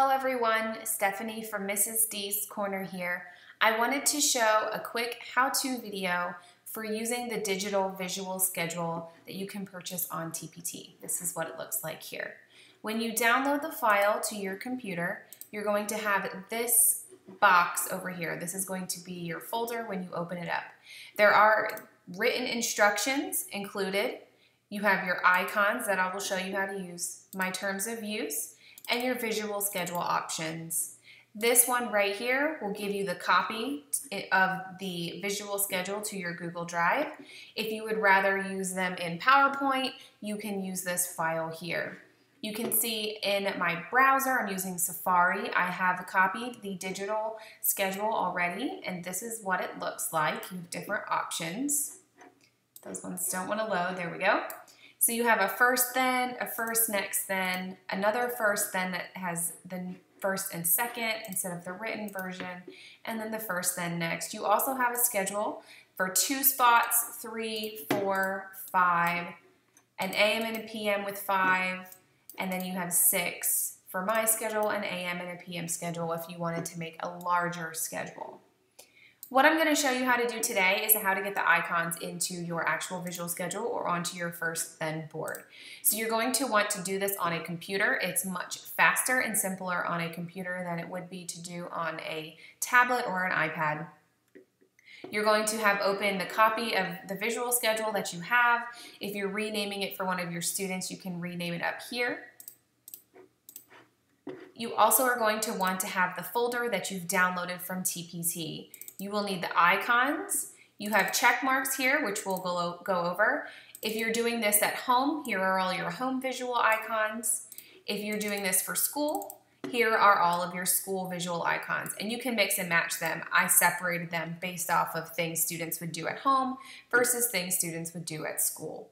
Hello everyone, Stephanie from Mrs. D's Corner here. I wanted to show a quick how-to video for using the digital visual schedule that you can purchase on TPT. This is what it looks like here. When you download the file to your computer, you're going to have this box over here. This is going to be your folder when you open it up. There are written instructions included. You have your icons that I will show you how to use, my terms of use, and your visual schedule options. This one right here will give you the copy of the visual schedule to your Google Drive. If you would rather use them in PowerPoint, you can use this file here. You can see in my browser, I'm using Safari, I have copied the digital schedule already, and this is what it looks like. You have different options. Those ones don't want to load, there we go. So you have a first then, a first next then, another first then that has the first and second instead of the written version, and then the first then next. You also have a schedule for two spots, three, four, five, an AM and a PM with five, and then you have six for my schedule, an AM and a PM schedule if you wanted to make a larger schedule. What I'm going to show you how to do today is how to get the icons into your actual visual schedule or onto your first then board. So you're going to want to do this on a computer. It's much faster and simpler on a computer than it would be to do on a tablet or an iPad. You're going to have open the copy of the visual schedule that you have. If you're renaming it for one of your students, you can rename it up here. You also are going to want to have the folder that you've downloaded from TPT. You will need the icons. You have check marks here, which we'll go, go over. If you're doing this at home, here are all your home visual icons. If you're doing this for school, here are all of your school visual icons. And you can mix and match them. I separated them based off of things students would do at home versus things students would do at school.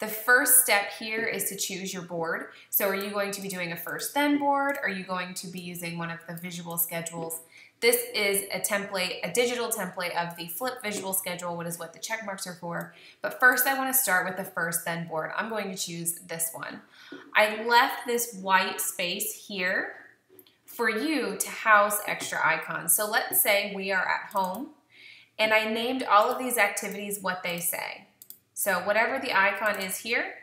The first step here is to choose your board. So are you going to be doing a first then board? Are you going to be using one of the visual schedules? This is a template, a digital template of the flip visual schedule, what is what the check marks are for. But first I wanna start with the first then board. I'm going to choose this one. I left this white space here for you to house extra icons. So let's say we are at home and I named all of these activities what they say. So whatever the icon is here,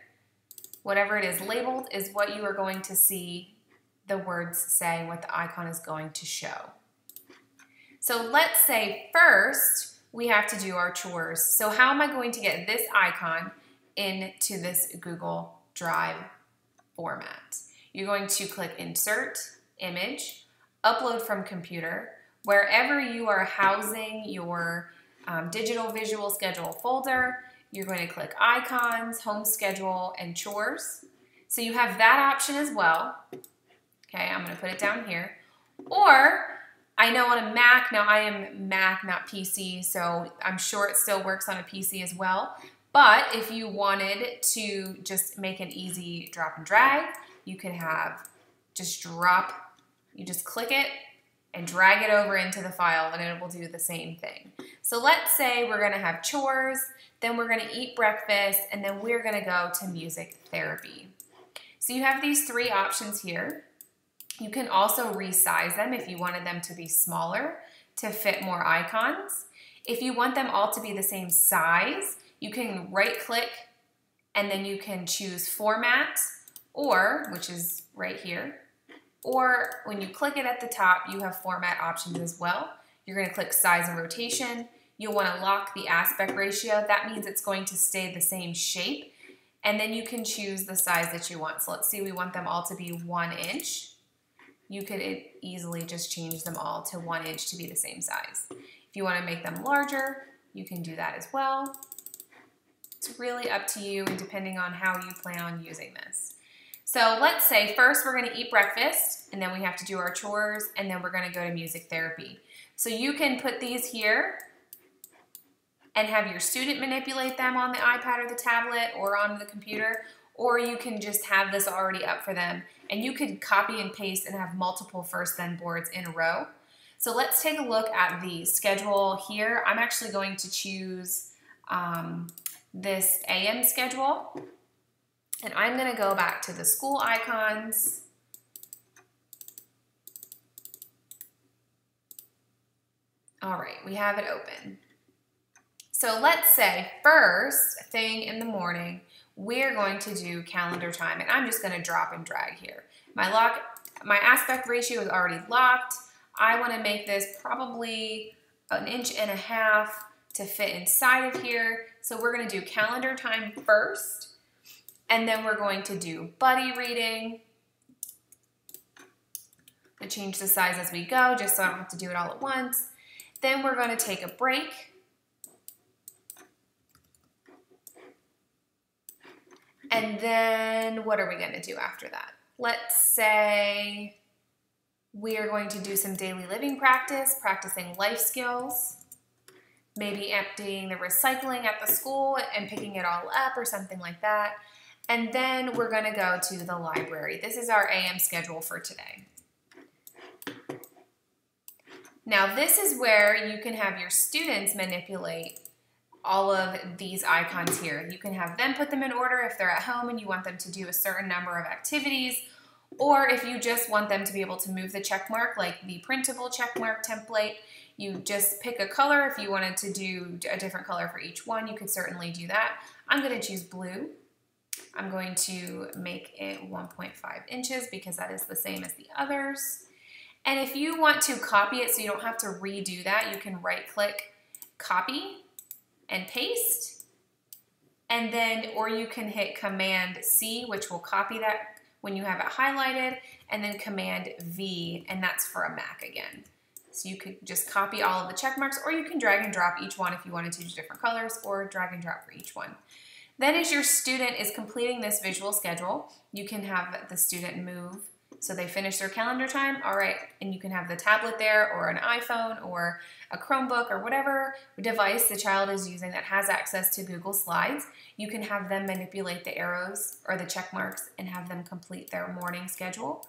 whatever it is labeled is what you are going to see the words say, what the icon is going to show. So let's say first we have to do our chores. So how am I going to get this icon into this Google Drive format? You're going to click Insert, Image, Upload from Computer. Wherever you are housing your um, digital visual schedule folder, you're going to click icons, home schedule, and chores. So you have that option as well. Okay, I'm going to put it down here. Or I know on a Mac, now I am Mac, not PC, so I'm sure it still works on a PC as well. But if you wanted to just make an easy drop and drag, you could have just drop, you just click it and drag it over into the file and it will do the same thing. So let's say we're gonna have chores, then we're gonna eat breakfast, and then we're gonna go to music therapy. So you have these three options here. You can also resize them if you wanted them to be smaller to fit more icons. If you want them all to be the same size, you can right click and then you can choose format or, which is right here, or when you click it at the top, you have format options as well. You're gonna click size and rotation. You'll wanna lock the aspect ratio. That means it's going to stay the same shape. And then you can choose the size that you want. So let's see, we want them all to be one inch. You could easily just change them all to one inch to be the same size. If you wanna make them larger, you can do that as well. It's really up to you and depending on how you plan on using this. So let's say first we're gonna eat breakfast and then we have to do our chores and then we're gonna go to music therapy. So you can put these here and have your student manipulate them on the iPad or the tablet or on the computer, or you can just have this already up for them. And you could copy and paste and have multiple first then boards in a row. So let's take a look at the schedule here. I'm actually going to choose um, this AM schedule. And I'm going to go back to the school icons. All right, we have it open. So let's say first thing in the morning, we're going to do calendar time and I'm just gonna drop and drag here. My lock, my aspect ratio is already locked. I wanna make this probably an inch and a half to fit inside of here. So we're gonna do calendar time first and then we're going to do buddy reading. I change the size as we go just so I don't have to do it all at once. Then we're going to take a break. And then what are we going to do after that? Let's say we are going to do some daily living practice, practicing life skills, maybe emptying the recycling at the school and picking it all up or something like that. And then we're going to go to the library. This is our AM schedule for today. Now this is where you can have your students manipulate all of these icons here. You can have them put them in order if they're at home and you want them to do a certain number of activities, or if you just want them to be able to move the check mark like the printable check mark template, you just pick a color. If you wanted to do a different color for each one, you could certainly do that. I'm gonna choose blue. I'm going to make it 1.5 inches because that is the same as the others. And if you want to copy it so you don't have to redo that, you can right click copy and paste. And then, or you can hit command C, which will copy that when you have it highlighted, and then command V, and that's for a Mac again. So you could just copy all of the check marks, or you can drag and drop each one if you wanted to use different colors, or drag and drop for each one. Then as your student is completing this visual schedule, you can have the student move so they finish their calendar time, all right, and you can have the tablet there or an iPhone or a Chromebook or whatever device the child is using that has access to Google Slides. You can have them manipulate the arrows or the check marks and have them complete their morning schedule.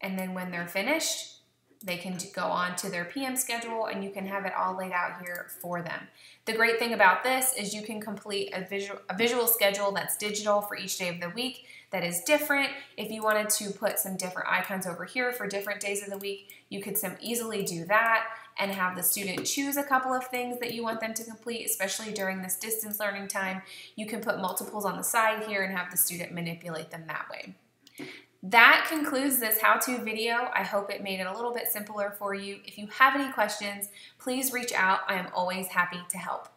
And then when they're finished, they can go on to their PM schedule and you can have it all laid out here for them. The great thing about this is you can complete a visual, a visual schedule that's digital for each day of the week that is different. If you wanted to put some different icons over here for different days of the week, you could some easily do that and have the student choose a couple of things that you want them to complete, especially during this distance learning time. You can put multiples on the side here and have the student manipulate them that way. That concludes this how-to video. I hope it made it a little bit simpler for you. If you have any questions, please reach out. I am always happy to help.